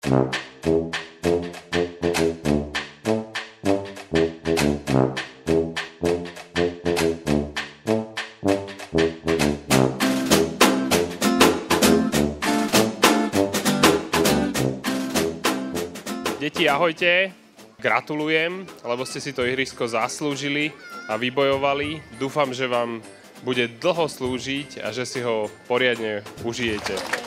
Deti, ahojte. Gratulujem, lebo ste si to ihrisko zaslúžili a vybojovali. Dúfam, že vám bude dlho slúžiť a že si ho poriadne užijete.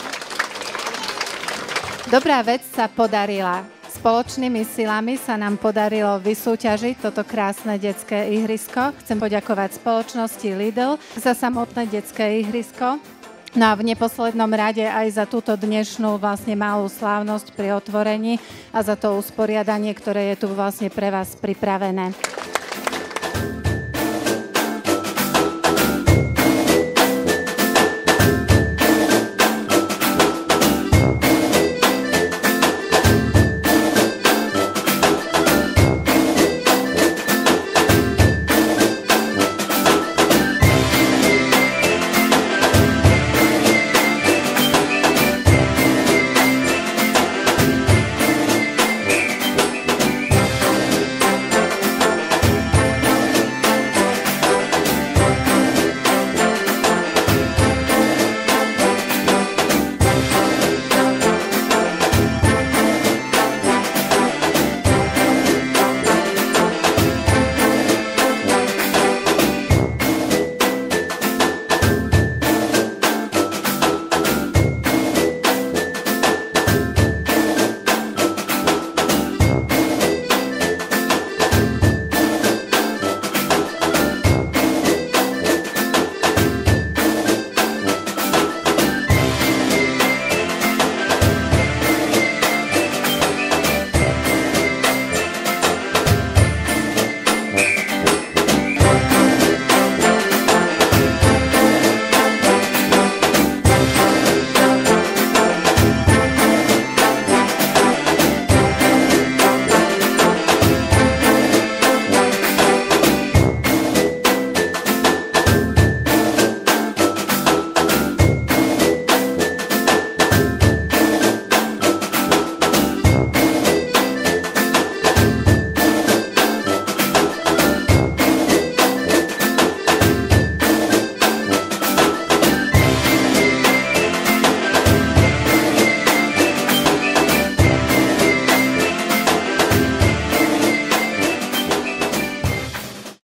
Dobrá vec sa podarila. Spoločnými silami sa nám podarilo vysúťažiť toto krásne detské ihrisko. Chcem poďakovať spoločnosti Lidl za samotné detské ihrisko. No a v neposlednom rade aj za túto dnešnú vlastne malú slávnosť pri otvorení a za to usporiadanie, ktoré je tu vlastne pre vás pripravené.